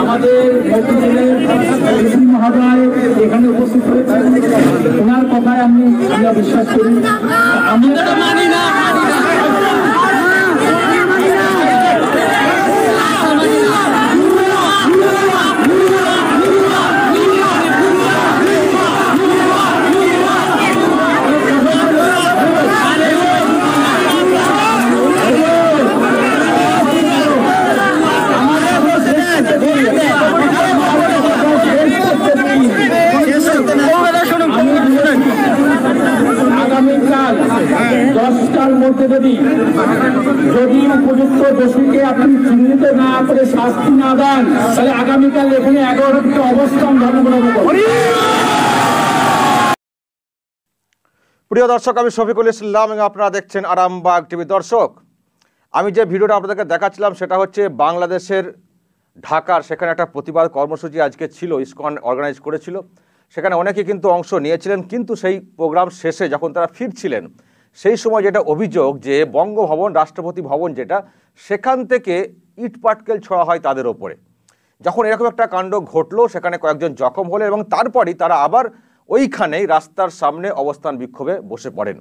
আমাদের মহোদয় এখানে উপস্থিত হয়েছেন ওনার কথায় আমি বিশ্বাস করি আমি মানি না আগামীকাল দশটার মধ্যে যদি যদি উপযুক্ত দোষীকে আপনি চিহ্নিত করে শাস্তি না দেন, তাহলে আগামীকাল এখানে এগারোটি অবস্থান ধর্ম প্রিয় দর্শক, আমি শফিকুল ইসলাম এবং আপনারা দেখছেন আরামবাগ টিভি। দর্শক, আমি যে ভিডিওটা আপনাদেরকে দেখাচ্ছিলাম সেটা হচ্ছে বাংলাদেশের ঢাকার, সেখানে একটা প্রতিবাদ কর্মসূচি আজকে ছিল, ইসকন অর্গানাইজ করেছিল। সেখানে অনেকে কিন্তু অংশ নিয়েছিলেন, কিন্তু সেই প্রোগ্রাম শেষে যখন তারা ফিরছিলেন সেই সময় যেটা অভিযোগ যে বঙ্গভবন, রাষ্ট্রপতি ভবন যেটা, সেখান থেকে ইটপাটকেল ছোড়া হয় তাদের ওপরে। যখন এরকম একটা কাণ্ড ঘটলো, সেখানে কয়েকজন জখম হলেন এবং তারপরই তারা আবার ওইখানেই রাস্তার সামনে অবস্থান বিক্ষোভে বসে পড়েন।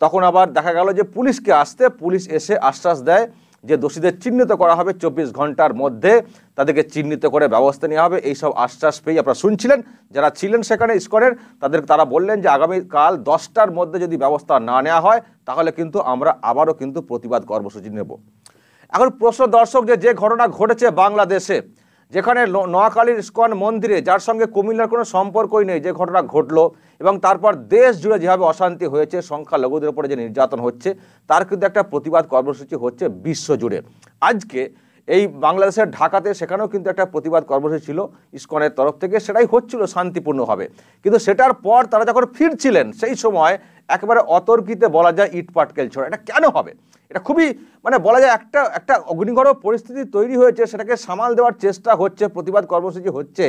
তখন আবার দেখা গেল যে পুলিশকে আসতে, পুলিশ এসে আশ্বাস দেয় যে দোষীদের চিহ্নিত করা হবে চব্বিশ ঘণ্টার মধ্যে, তাদেরকে চিহ্নিত করে ব্যবস্থা নেওয়া হবে। এইসব আশ্বাস পেয়ে আপনারা শুনছিলেন, যারা ছিলেন সেখানে ইস্কনের, তাদের তারা বললেন যে আগামীকাল দশটার মধ্যে যদি ব্যবস্থা না নেওয়া হয়, তাহলে কিন্তু আমরা আবারও কিন্তু প্রতিবাদ কর্মসূচি নেব। এখন প্রশ্ন, দর্শক, যে যে ঘটনা ঘটেছে বাংলাদেশে, যেখানে নোয়াখালীর ইস্কন মন্দিরে, যার সঙ্গে কুমিল্লার কোনো সম্পর্কই নেই, যে ঘটনা ঘটলো এবং তারপর দেশ জুড়ে যেভাবে অশান্তি হয়েছে, সংখ্যালঘুদের উপরে যে নির্যাতন হচ্ছে, তার কিন্তু একটা প্রতিবাদ কর্মসূচি হচ্ছে বিশ্বজুড়ে। আজকে এই বাংলাদেশের ঢাকাতে সেখানেও কিন্তু একটা প্রতিবাদ কর্মসূচি ছিল ইস্কনের তরফ থেকে। সেটাই হচ্ছিল শান্তিপূর্ণভাবে। কিন্তু সেটার পর তারা যখন ফিরছিলেন, সেই সময় একেবারে অতর্কিতে বলা যায় ইট পাটকেল ছোড়া। এটা কেন হবে? এটা খুবই মানে বলা যায় একটা একটা অগ্নিগড় পরিস্থিতি তৈরি হয়েছে, সেটাকে সামাল দেওয়ার চেষ্টা হচ্ছে, প্রতিবাদ কর্মসূচি হচ্ছে।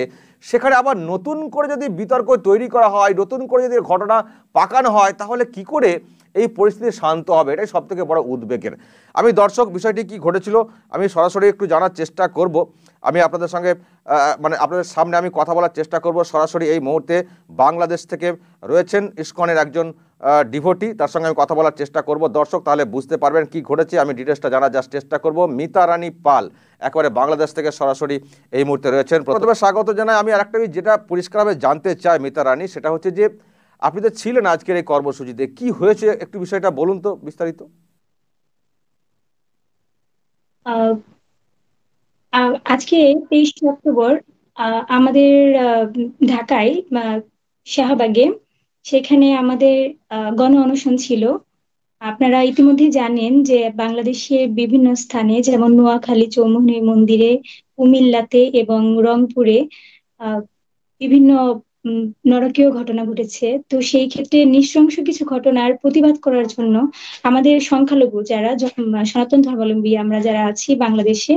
সেখানে আবার নতুন করে যদি বিতর্ক তৈরি করা হয়, নতুন করে যদি ঘটনা পাকানো হয়, তাহলে কি করে এই পরিস্থিতি শান্ত হবে, এটাই সব থেকে বড় উদ্বেগের। আমি দর্শক, বিষয়টি কি ঘটেছিল, আমি সরাসরি একটু জানার চেষ্টা করব। আমি আপনাদের সঙ্গে মানে আপনাদের সামনে আমি কথা বলার চেষ্টা করব। সরাসরি এই মুহূর্তে বাংলাদেশ থেকে রয়েছেন ইস্কনের একজন ডিভোটি, তার সঙ্গে আমি কথা বলার চেষ্টা করব। দর্শক, তাহলে বুঝতে পারবেন কি ঘটেছে, আমি ডিটেলসটা জানার জাস্ট চেষ্টা করব। মিতা রানী পাল, একেবারে বাংলাদেশ থেকে সরাসরি এই মুহূর্তে রয়েছেন। প্রথমে স্বাগত জানাই, আমি আরেকটা যেটা পরিষ্কারভাবে জানতে চাই মিতা রানী, সেটা হচ্ছে যে আপনি তো ছিলেন আজকের এই কর্মসূচিতে। কি হয়েছে? একটু বিষয়টা বলুন তো বিস্তারিত। আজকে তেইশ অক্টোবর আমাদের ঢাকায় শাহবাগে সেখানে আমাদের গণ অনশন ছিল। আপনারা ইতিমধ্যে জানেন যে বাংলাদেশের বিভিন্ন স্থানে, যেমন নোয়াখালী চৌমুহনী মন্দিরে কুমিল্লাতে এবং রংপুরে বিভিন্ন নরকীয় ঘটনা ঘটেছে। তো সেই ক্ষেত্রে নৃশংস কিছু ঘটনার প্রতিবাদ করার জন্য আমাদের সংখ্যালঘু যারা সনাতন ধর্মাবলম্বী আমরা যারা আছি বাংলাদেশে,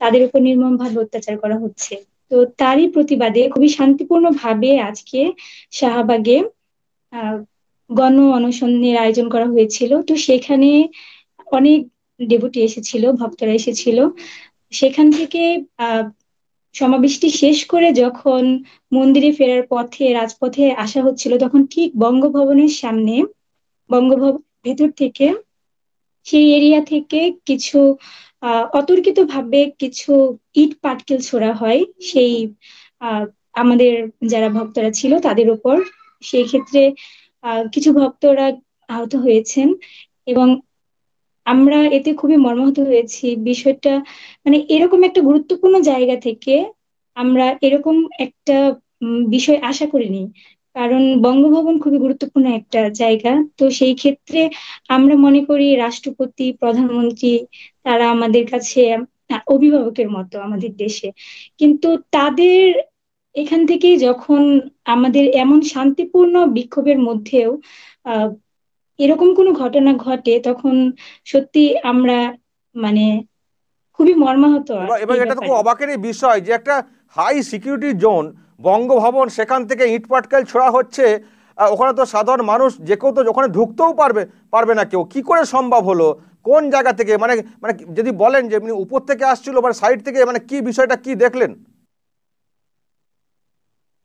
তাদের উপর নির্মমভাবে অত্যাচার করা হচ্ছে। তো তারই প্রতিবাদে খুবই শান্তিপূর্ণ ভাবে আজকে শাহবাগে গণ অনশনের আয়োজন করা হয়েছিল। তো সেখানে অনেক ডেপুটি এসেছিল, ভক্তরা এসেছিল। সেখান থেকে আহ সমাবেশটি শেষ করে যখন মন্দিরে ফেরার পথে, রাজপথে আসা হচ্ছিল, তখন ঠিক বঙ্গভবনের সামনে বঙ্গভবন ভেতর থেকে, সেই এরিয়া থেকে কিছু অতর্কিত ভাবে কিছু ইট পাটকেল ছোড়া হয়। সেই আমাদের যারা ভক্তরা ছিল তাদের উপর। সেই ক্ষেত্রে কিছু ভক্তরা আহত হয়েছেন এবং আমরা এতে খুবই মর্মাহত হয়েছি। বিষয়টা মানে এরকম একটা গুরুত্বপূর্ণ জায়গা থেকে আমরা এরকম একটা বিষয় আশা করিনি। কারণ বঙ্গভবন খুবই গুরুত্বপূর্ণ একটা জায়গা। তো সেই ক্ষেত্রে আমরা মনে করি রাষ্ট্রপতি, প্রধানমন্ত্রী তারা আমাদের কাছে অভিভাবকের মতো আমাদের দেশে। কিন্তু তাদের এখান থেকে যখন আমাদের এমন শান্তিপূর্ণ বিক্ষোভের মধ্যেও এরকম কোনো ঘটনা ঘটে তখন সত্যি আমরা মানে খুবই মর্মাহত এবার এটা তো খুব অবাকেরই বিষয় যে একটা হাই সিকিউরিটি জোন বঙ্গভবন সেখান থেকে ইট পাটকেল ছোড়া হচ্ছে ওখানে তো সাধারণ মানুষ যে কেউ তো ওখানে ঢুকতেও পারবে পারবে না কেউ। কি করে সম্ভব হলো? কোন জায়গা থেকে? মানে মানে যদি বলেন যে এমনি উপর থেকে আসছিল মানে সাইড থেকে মানে কি বিষয়টা কি দেখলেন?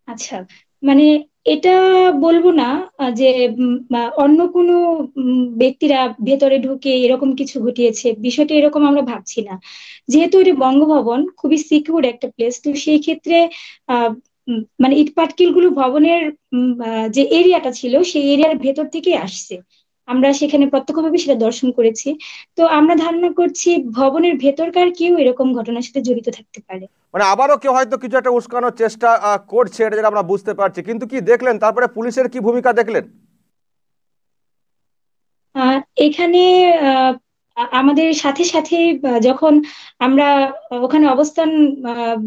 আচ্ছা মানে এটা বলব না, যে অন্য কোনো ব্যক্তিরা ভেতরে ঢুকে এরকম কিছু ঘটিয়েছে, বিষয়টা এরকম আমরা ভাবছি না। যেহেতু এটা বঙ্গভবন, খুবই সিকিউর একটা প্লেস তো সেই ক্ষেত্রে মানে ইট পাটকেলগুলো ভবনের যে এরিয়াটা ছিল, সেই এরিয়ার ভেতর থেকে আসছে। আমরা সেখানে প্রত্যক্ষভাবে সেটা দর্শন করেছি। তো আমরা ধারণা করছি ভবনের ভেতরকার কেউ এরকম ঘটনার সাথে জড়িত থাকতে পারে। মানে আবারও কেউ হয়তো কিছু একটা উস্কানোর চেষ্টা করছে এটা যেটা আমরা বুঝতে পারছি। কিন্তু কি দেখলেন? তারপরে পুলিশের কি ভূমিকা দেখলেন? এখানে আমাদের সাথে সাথে যখন আমরা ওখানে অবস্থান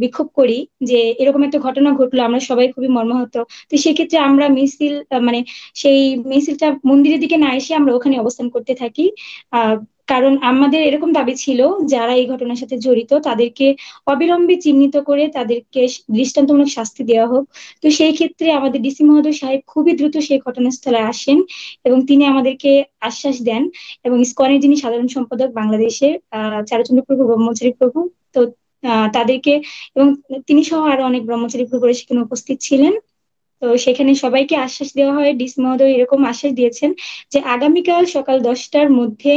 বিক্ষোভ করি যে এরকম একটা ঘটনা ঘটলো, আমরা সবাই খুবই মর্মাহত, তো সেক্ষেত্রে আমরা মিছিল মানে সেই মিছিলটা মন্দিরের দিকে না এসে আমরা ওখানে অবস্থান করতে থাকি। আহ কারণ আমাদের এরকম দাবি ছিল, যারা এই ঘটনার সাথে জড়িত, তাদেরকে অবিলম্বে চিহ্নিত করে তাদেরকে দৃষ্টান্তমূলক শাস্তি দেওয়া হোক। তো সেই ক্ষেত্রে আমাদের ডিসি মহোদয় সাহেব খুবই দ্রুত সেই ঘটনাস্থলে আসেন এবং তিনি আমাদেরকে আশ্বাস দেন এবং স্কনের যিনি সাধারণ সম্পাদক বাংলাদেশের আহ চারুচন্দ্র প্রভু, ব্রহ্মচারী প্রভু, তো তাদেরকে এবং তিনি সহ আরও অনেক ব্রহ্মচারী প্রভুরা সেখানে উপস্থিত ছিলেন। তো সেখানে সবাইকে আশ্বাস দেওয়া হয়, ডিস মহোদয় এরকম আশ্বাস দিয়েছেন যে আগামীকাল সকাল দশটার মধ্যে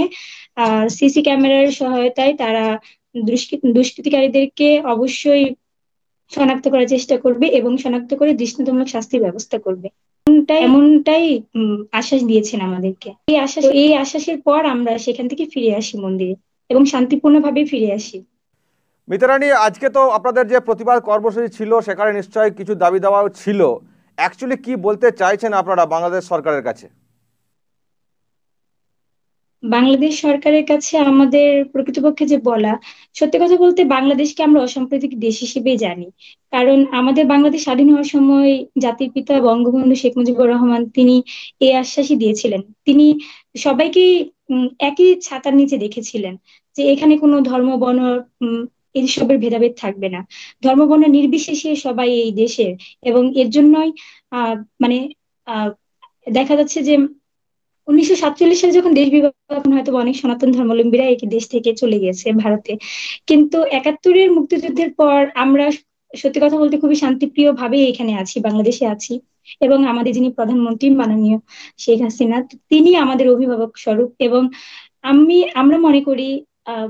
সিসি ক্যামেরার সহায়তায় তারা দুষ্কৃতিকারীদেরকে অবশ্যই শনাক্ত করার চেষ্টা করবে এবং শনাক্ত করে দৃষ্টান্তমূলক শাস্তির ব্যবস্থা করবে। এমনটাই আশ্বাস দিয়েছেন আমাদেরকে। এই আশ্বাস, এই আশ্বাসের পর আমরা সেখান থেকে ফিরে আসি মন্দিরে এবং শান্তিপূর্ণভাবে ফিরে আসি। মিতারানি, আজকে তো আপনাদের যে প্রতিবাদ কর্মসূচি ছিল, সেখানে নিশ্চয়ই কিছু দাবি দাওয়াও ছিল। অ্যাকচুয়ালি কি বলতে চাইছেন আপনারা বাংলাদেশ সরকারের কাছে? বাংলাদেশ সরকারের কাছে আমাদের প্রকৃতপক্ষে যে বলা সত্যি কথা বলতে বাংলাদেশকে আমরা অসাম্প্রতিক দেশ হিসেবেই জানি। কারণ আমাদের বাংলাদেশ স্বাধীন হওয়ার সময় জাতির পিতা বঙ্গবন্ধু শেখ মুজিবুর রহমান তিনি এই আশ্বাসই দিয়েছিলেন। তিনি সবাইকেই উম, একই ছাতার নিচে দেখেছিলেন যে এখানে কোনো ধর্ম বর্ণ এইসবের ভেদাভেদ থাকবে না। ধর্ম বর্ণ নির্বিশেষে সবাই এই দেশের এবং এর জন্যই আহ মানে আহ দেখা যাচ্ছে যে উনিশশো সাতচল্লিশ সালে যখন দেশ বিভাগ হয়তো অনেক সনাতন ধর্মাবলম্বীরা এই দেশ থেকে চলে গেছে ভারতে। কিন্তু একাত্তরের মুক্তিযুদ্ধের পর আমরা সত্যি কথা বলতে খুবই শান্তিপ্রিয় ভাবে এখানে আছি, বাংলাদেশে আছি। এবং আমাদের যিনি প্রধানমন্ত্রী মাননীয় শেখ হাসিনা, তিনি আমাদের অভিভাবক স্বরূপ। এবং আমি, আমরা মনে করি আহ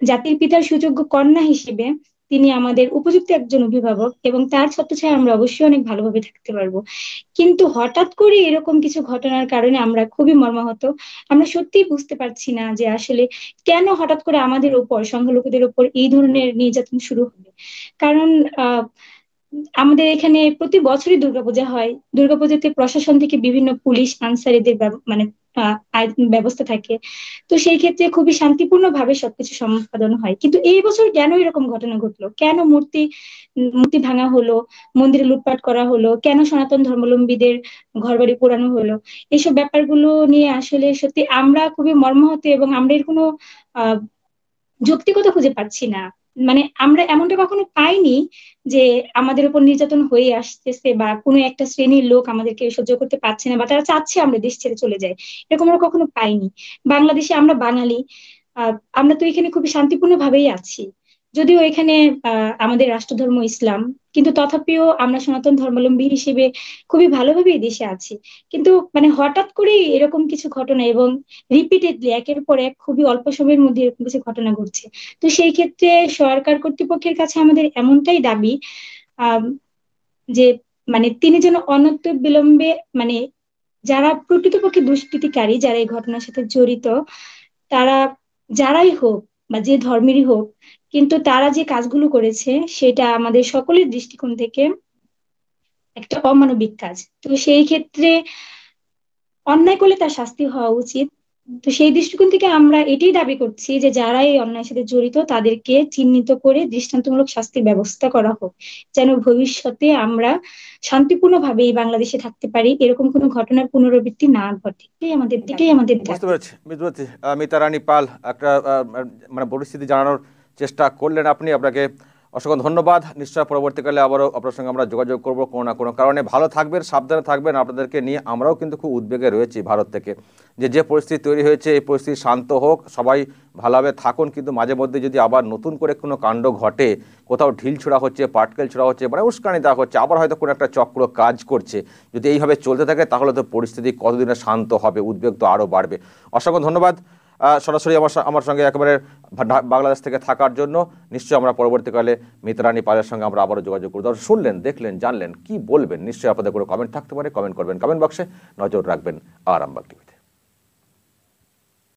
জাতির পিতার সুযোগ্য কন্যা হিসেবে তিনি আমাদের উপযুক্ত একজন অভিভাবক এবং তার ছত্রছায় আমরা অবশ্যই অনেক ভালোভাবে থাকতে পারব। কিন্তু হঠাৎ করে এরকম কিছু ঘটনার কারণে আমরা খুবই মর্মাহত। আমরা সত্যিই বুঝতে পারছি না যে আসলে কেন হঠাৎ করে আমাদের উপর সংখ্যালঘুদের উপর এই ধরনের নির্যাতন শুরু হবে। কারণ, আহ আমাদের এখানে প্রতি বছরই দুর্গাপূজা হয়। দুর্গাপূজাতে প্রশাসন থেকে বিভিন্ন পুলিশ, আনসারিদের মানে ব্যবস্থা থাকে। তো সেই ক্ষেত্রে খুবই শান্তিপূর্ণ ভাবে সবকিছু সম্পাদন হয়। কিন্তু এই বছর কেন এরকম ঘটনা ঘটলো? কেন মূর্তি মূর্তি ভাঙা হলো? মন্দিরে লুটপাট করা হলো? কেন সনাতন ধর্মাবলম্বীদের ঘরবাড়ি পোড়ানো হলো? এইসব ব্যাপারগুলো নিয়ে আসলে সত্যি আমরা খুবই মর্মাহত এবং আমরা এর কোনো আহ যৌক্তিকতা খুঁজে পাচ্ছি না। মানে আমরা এমনটা কখনো পাইনি যে আমাদের উপর নির্যাতন হয়ে আসতেছে বা কোনো একটা শ্রেণির লোক আমাদেরকে সহ্য করতে পারছে না বা তারা চাচ্ছে আমরা দেশ ছেড়ে চলে যাই। এরকম আমরা কখনো পাইনি। বাংলাদেশে আমরা বাঙালি আমরা তো এখানে খুবই শান্তিপূর্ণ ভাবেই আছি। যদিও এখানে আমাদের রাষ্ট্রধর্ম ইসলাম, কিন্তু তথাপিও আমরা সনাতন ধর্মাবলম্বী হিসেবে খুবই ভালোভাবে এই দেশে আছি। কিন্তু মানে হঠাৎ করেই এরকম কিছু ঘটনা এবং রিপিটেডলি একের পর এক খুবই অল্প সময়ের মধ্যে এরকম কিছু ঘটনা ঘটছে। তো সেই ক্ষেত্রে সরকার কর্তৃপক্ষের কাছে আমাদের এমনটাই দাবি যে মানে তিনি যেন অনন্ত বিলম্বে মানে যারা প্রকৃতপক্ষে দুষ্কৃতিকারী, যারা এই ঘটনার সাথে জড়িত, তারা যারাই হোক বা যে ধর্মেরই হোক, কিন্তু তারা যে কাজগুলো করেছে, সেটা আমাদের সকলের দৃষ্টিকোণ থেকে একটা অমানবিক কাজ। তো সেই ক্ষেত্রে অন্যায় করলে তার শাস্তি হওয়া উচিত। তো সেই দৃষ্টিকোণ থেকে আমরা এটাই দাবি করছি যে যারা এই অন্যায়ের সাথে জড়িত তাদেরকে চিহ্নিত করে দৃষ্টান্তমূলক শাস্তির ব্যবস্থা করা হোক। যেন ভবিষ্যতে আমরা শান্তিপূর্ণভাবে এই বাংলাদেশে থাকতে পারি এরকম কোনো ঘটনার পুনরাবৃত্তি না ঘটে। আমাদের দিকেই আমাদের দাবি। বুঝতে পেরেছি বুঝতে পেরেছি। মিতা রানী পাল একটা মানে পরিস্থিতি জানানোর চেষ্টা করলেন আপনি। আপনাকে অসংখ্য ধন্যবাদ। নিশ্চয় পরবর্তীকালে আবারও আপনার সঙ্গে আমরা যোগাযোগ করব কোনো না কোনো কারণে। ভালো থাকবেন, সাবধানে থাকবেন। আপনাদেরকে নিয়ে আমরাও কিন্তু খুব উদ্বেগে রয়েছি ভারত থেকে। যে যে পরিস্থিতি তৈরি হয়েছে, এই পরিস্থিতি শান্ত হোক, সবাই ভালোভাবে থাকুন। কিন্তু মাঝে মধ্যে যদি আবার নতুন করে কোনো কাণ্ড ঘটে, কোথাও ঢিল ছোড়া হচ্ছে, পাটকেল ছোড়া হচ্ছে মানে উস্কানি দেওয়া হচ্ছে, আবার হয়তো কোনো একটা চক্র কাজ করছে, যদি এইভাবে চলতে থাকে, তাহলে তো পরিস্থিতি কতদিনে শান্ত হবে, উদ্বেগ তো আরও বাড়বে। অসংখ্য ধন্যবাদ। সরাসরি আমার আমার সঙ্গে একেবারে বাংলাদেশ থেকে থাকার জন্য নিশ্চয়ই আমরা পরবর্তীকালে মিত্রানী পালের সঙ্গে আমরা আবারও যোগাযোগ করব। দর্শক, শুনলেন, দেখলেন, জানলেন, কি বলবেন? নিশ্চয়ই আপনাদের কোনো কমেন্ট থাকতে পারে। কমেন্ট করবেন কমেন্ট বক্সে নজর রাখবেন আরামবাগ টিভিতে